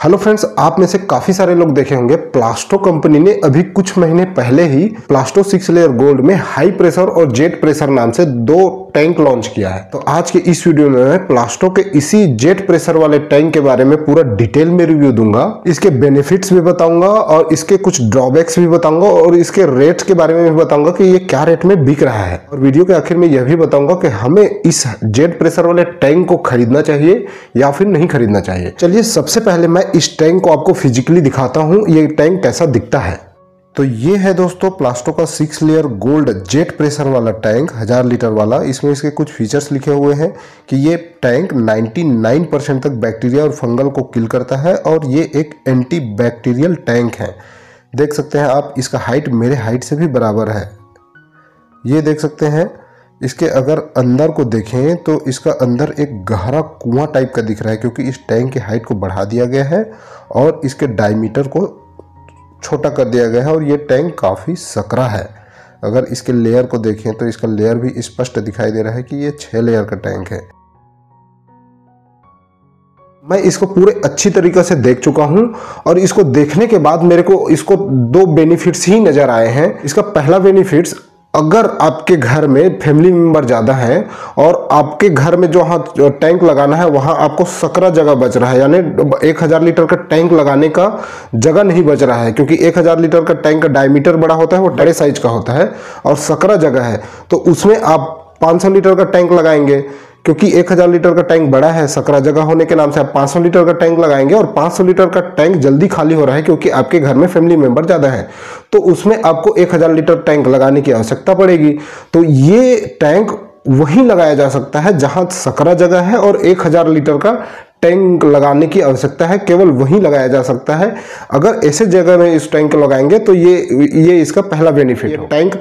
Hello friends, आप में से काफ़ी सारे लोग देखे होंगे, प्लास्टो कंपनी ने अभी कुछ महीने पहले ही प्लास्टो सिक्स लेयर गोल्ड में हाई प्रेशर और जेट प्रेशर नाम से दो टैंक लॉन्च किया है। तो आज के इस वीडियो में मैं प्लास्टो के इसी जेट प्रेशर वाले टैंक के बारे में पूरा डिटेल में रिव्यू दूँगा। इसके बेनिफिट्स भी बताऊँगा और इसके कुछ ड्रॉबैक्स भी बताऊँगा और इसके रेट के बारे में भी बताऊँगा कि ये क्या रेट में बिक रहा है। और वीडियो के आखिर में यह भी बताऊँगा कि हमें इस जेट प्रेशर वाले टैंक को खरीदना चाहिए या फिर नहीं खरीदना चाहिए। चलिए, सबसे पहले मैं इस टैंक को आपको फिजिकली दिखाता हूँ, ये टैंक कैसा दिखता है। तो ये है दोस्तों प्लास्टो का six layer gold jet pressure वाला टैंक हज़ार लीटर वाला। इसमें इसके कुछ फीचर्स लिखे हुए हैं कि ये टैंक 99 परसेंट तक बैक्टीरिया और फंगल को किल करता है और ये एक एंटी बैक्टीरियल टैंक है। देख सकते हैं आप, इसका हाइट मेरे हाइट से भी बराबर है। ये देख सकते हैं इसके अगर अंदर को देखें तो इसका अंदर एक गहरा कुआँ टाइप का दिख रहा है, क्योंकि इस टैंक की हाइट को बढ़ा दिया गया है और इसके डायमीटर को छोटा कर दिया गया है और ये टैंक काफ़ी सकरा है। अगर इसके लेयर को देखें तो इसका लेयर भी स्पष्ट दिखाई दे रहा है कि ये छः लेयर का टैंक है। मैं इसको पूरे अच्छी तरीके से देख चुका हूँ और इसको देखने के बाद मेरे को इसको दो बेनिफिट्स ही नज़र आए हैं। इसका पहला बेनिफिट्स अगर आपके घर में फैमिली मेंबर ज़्यादा हैं और आपके घर में जो हाँ टैंक लगाना है, वहाँ आपको सकरा जगह बच रहा है। यानी एक हज़ार लीटर का टैंक लगाने का जगह नहीं बच रहा है, क्योंकि एक हज़ार लीटर का टैंक का डायमीटर बड़ा होता है, वो डेढ़ साइज़ का होता है और सकरा जगह है। तो उसमें आप 500 लीटर का टैंक लगाएँगे। क्योंकि 1000 लीटर का टैंक बड़ा है सकरा जगह होने के नाम से आप 500 लीटर का टैंक लगाएँगे और 500 लीटर का टैंक जल्दी खाली हो रहा है क्योंकि आपके घर में फैमिली मेंबर ज़्यादा है तो उसमें आपको 1000 लीटर टैंक लगाने की आवश्यकता पड़ेगी। तो ये टैंक वहीं लगाया जा सकता है जहाँ सकरा जगह है और 1000 लीटर का टैंक लगाने की आवश्यकता है केवल वहीं लगाया जा सकता है। अगर ऐसे जगह में इस टैंक लगाएँगे तो ये ये इसका पहला बेनिफिट है टैंक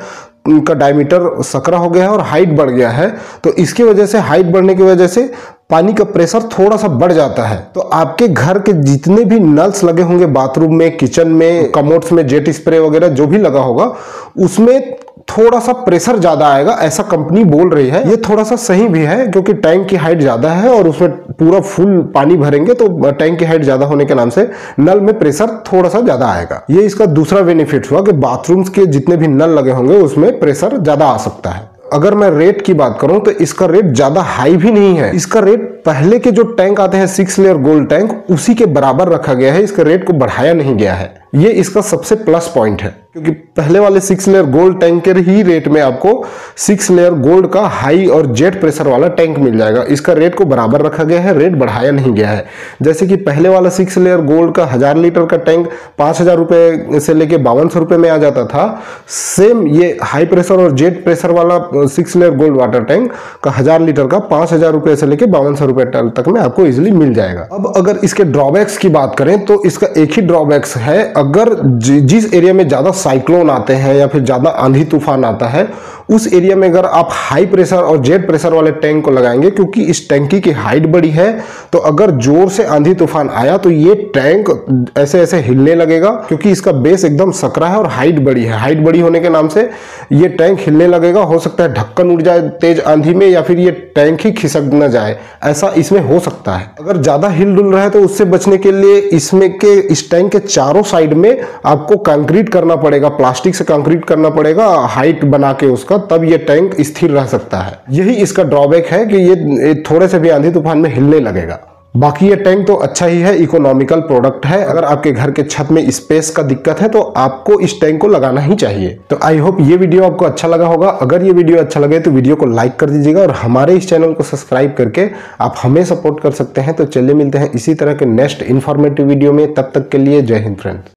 का डायमीटर सकरा हो गया है और हाइट बढ़ गया है। तो इसकी वजह से हाइट बढ़ने की वजह से पानी का प्रेशर थोड़ा सा बढ़ जाता है। तो आपके घर के जितने भी नल्स लगे होंगे, बाथरूम में, किचन में, कमोड्स में, जेट स्प्रे वगैरह, जो भी लगा होगा, उसमें थोड़ा सा प्रेशर ज़्यादा आएगा, ऐसा कंपनी बोल रही है। ये थोड़ा सा सही भी है, क्योंकि टैंक की हाइट ज़्यादा है और उसमें पूरा फुल पानी भरेंगे तो टैंक की हाइट ज़्यादा होने के नाम से नल में प्रेशर थोड़ा सा ज़्यादा आएगा। ये इसका दूसरा बेनिफिट हुआ कि बाथरूम्स के जितने भी नल लगे होंगे, उसमें प्रेशर ज़्यादा आ सकता है। अगर मैं रेट की बात करूँ तो इसका रेट ज़्यादा हाई भी नहीं है। इसका रेट पहले के जो टैंक आते हैं सिक्स लेयर गोल्ड टैंक उसी के बराबर रखा गया है, इसका रेट को बढ़ाया नहीं गया है। ये इसका सबसे प्लस पॉइंट है, क्योंकि पहले वाले सिक्स लेयर गोल्ड टैंक के ही रेट में आपको सिक्स लेयर गोल्ड का हाई और जेट प्रेशर वाला टैंक मिल जाएगा। इसका रेट को बराबर रखा गया है रेट बढ़ाया नहीं गया है। जैसे कि पहले वाला सिक्स लेयर गोल्ड का हज़ार लीटर का टैंक पाँच हज़ार रुपए से लेके बावन सौ रुपए में आ जाता था सेम ये हाई प्रेशर और जेट प्रेशर वाला six layer gold water tank का हज़ार लीटर का पाँच हज़ार रुपए से लेके बावन सौ रुपए तक में आपको इजिली मिल जाएगा। अब अगर इसके ड्रॉबैक्स की बात करें तो इसका एक ही ड्रॉबैक्स है अगर जिस एरिया में ज़्यादा साइक्लोन आते हैं या फिर ज़्यादा आंधी तूफ़ान आता है उस एरिया में अगर आप हाई प्रेशर और जेट प्रेशर वाले टैंक को लगाएँगे, क्योंकि इस टैंकी की हाइट बड़ी है तो अगर ज़ोर से आंधी तूफ़ान आया तो ये टैंक ऐसे ऐसे हिलने लगेगा, क्योंकि इसका बेस एकदम सकरा है और हाइट बड़ी है। हाइट बड़ी होने के नाम से ये टैंक हिलने लगेगा, हो सकता है ढक्कन उड़ जाए तेज आंधी में, या फिर ये टैंक ही खिसक न जाए। ऐसा इसमें हो सकता है। अगर ज़्यादा हिल डुल रहा है तो उससे बचने के लिए इसमें के, इस टैंक के चारों साइड में आपको कंक्रीट करना पड़ेगा प्लास्टिक से कंक्रीट करना पड़ेगा हाइट बना के उसका। तब ये टैंक स्थिर रह सकता है। यही इसका ड्रॉबैक है कि ये थोड़े से भी आंधी तूफ़ान में हिलने लगेगा। बाकी ये टैंक तो अच्छा ही है इकोनॉमिकल प्रोडक्ट है। अगर आपके घर के छत में स्पेस का दिक्कत है तो आपको इस टैंक को लगाना ही चाहिए। तो आई होप ये वीडियो आपको अच्छा लगा होगा। अगर ये वीडियो अच्छा लगे तो वीडियो को लाइक कर दीजिएगा और हमारे इस चैनल को सब्सक्राइब करके आप हमें सपोर्ट कर सकते हैं। तो चलिए मिलते हैं इसी तरह के नेक्स्ट इन्फॉर्मेटिव वीडियो में। तब तक के लिए जय हिंद फ्रेंड्स